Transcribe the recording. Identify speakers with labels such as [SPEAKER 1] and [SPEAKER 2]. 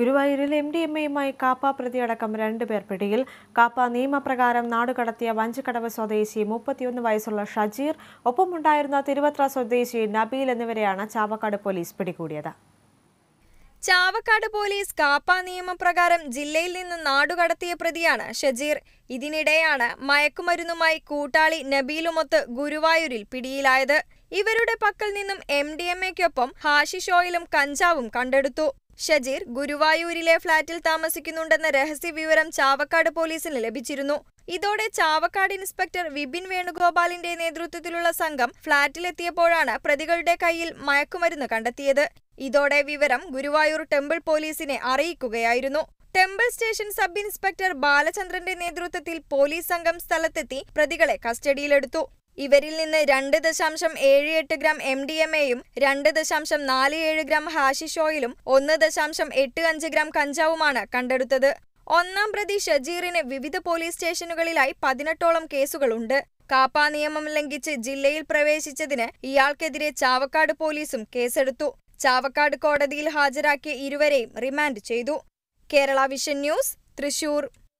[SPEAKER 1] ഗുരുവായൂരിൽ M D M എയുമായി കാപ്പ പ്രതിയടക്കം രണ്ടുപേർ പിടിയിൽ. കാപ്പ നിയമപ്രകാരം നാടുകടത്തിയ വഞ്ചിക്കടവ് സ്വദേശി മുപ്പത്തിയൊന്ന് വയസ്സുള്ള ഷജീർ ഒപ്പമുണ്ടായിരുന്ന തിരുവത്ര സ്വദേശി നബീൽ എന്നിവരെയാണ് ചാവക്കാട് പോലീസ് പിടികൂടിയത്.
[SPEAKER 2] ചാവക്കാട് പോലീസ് കാപ്പ നിയമപ്രകാരം ജില്ലയിൽ നിന്ന് നാടുകടത്തിയ പ്രതിയാണ് ഷജീർ. ഇതിനിടെയാണ് മയക്കുമരുന്നുമായി കൂട്ടാളി നബീലുമൊത്ത് ഗുരുവായൂരിൽ പിടിയിലായത്. ഇവരുടെ പക്കൽ നിന്നും എം ഡി എം എക്കൊപ്പം ഹാഷിഷോയിലും കഞ്ചാവും കണ്ടെടുത്തു. ഷജീർ ഗുരുവായൂരിലെ ഫ്ളാറ്റിൽ താമസിക്കുന്നുണ്ടെന്ന രഹസ്യ വിവരം ചാവക്കാട് പോലീസിന് ലഭിച്ചിരുന്നു. ഇതോടെ ചാവക്കാട് ഇൻസ്പെക്ടർ വിപിൻ വേണുഗോപാലിന്റെ നേതൃത്വത്തിലുള്ള സംഘം ഫ്ളാറ്റിലെത്തിയപ്പോഴാണ് പ്രതികളുടെ കയ്യിൽ മയക്കുമരുന്ന് കണ്ടെത്തിയത്. ഇതോടെ വിവരം ഗുരുവായൂർ ടെമ്പിൾ പോലീസിനെ അറിയിക്കുകയായിരുന്നു. ടെമ്പിൾ സ്റ്റേഷൻ സബ് ഇൻസ്പെക്ടർ ബാലചന്ദ്രന്റെ നേതൃത്വത്തിൽ പോലീസ് സംഘം സ്ഥലത്തെത്തി പ്രതികളെ കസ്റ്റഡിയിലെടുത്തു. ഇവരിൽ നിന്ന് രണ്ട് ദശാംശം ഏഴ് എട്ട് ഗ്രാം എം ഡി എം എയും രണ്ട് ദശാംശം നാല് ഏഴ് ഗ്രാം ഹാഷിഷ് ഓയിലും ഒന്ന് ദശാംശം എട്ട് അഞ്ച് ഗ്രാം കഞ്ചാവുമാണ് കണ്ടെടുത്തത്. ഒന്നാം പ്രതി ഷജീറിന് വിവിധ പോലീസ് സ്റ്റേഷനുകളിലായി പതിനെട്ടോളം കേസുകളുണ്ട്. കാപ്പാ നിയമം ലംഘിച്ച് ജില്ലയിൽ പ്രവേശിച്ചതിന് ഇയാൾക്കെതിരെ ചാവക്കാട് പോലീസും കേസെടുത്തു. ചാവക്കാട് കോടതിയിൽ ഹാജരാക്കിയ ഇരുവരെയും റിമാൻഡ് ചെയ്തു. Kerala vision news Thrissur.